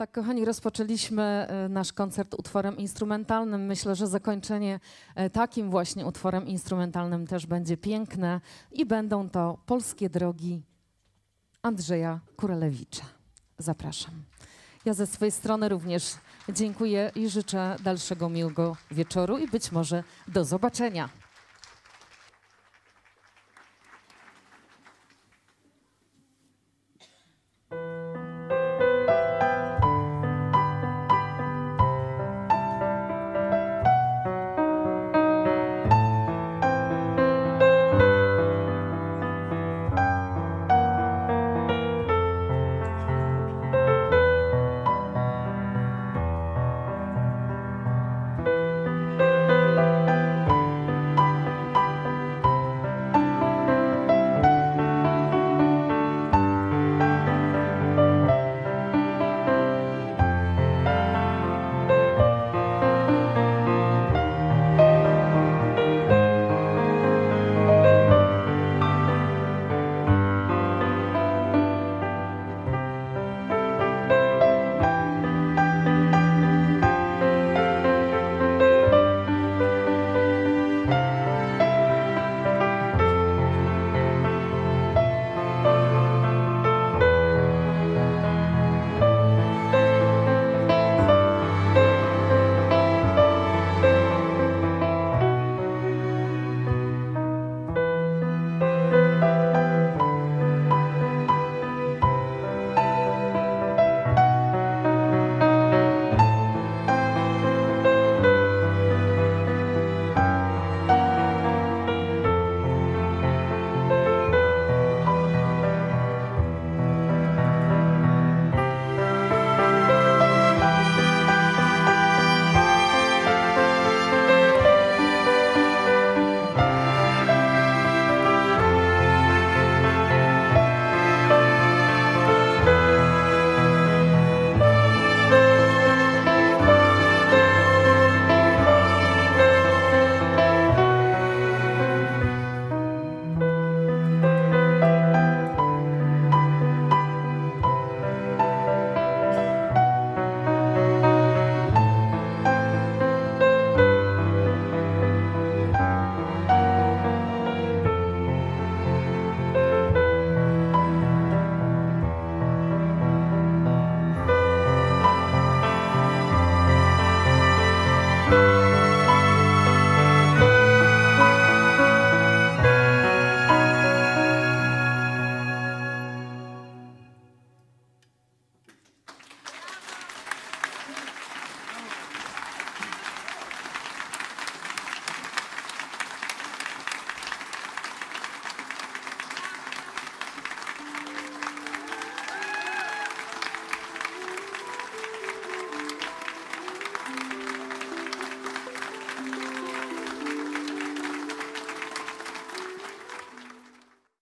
Tak, kochani, rozpoczęliśmy e, nasz koncert utworem instrumentalnym. Myślę, że zakończenie e, takim właśnie utworem instrumentalnym też będzie piękne i będą to polskie drogi Andrzeja Kurelewicza. Zapraszam. Ja ze swojej strony również dziękuję i życzę dalszego miłego wieczoru i być może do zobaczenia.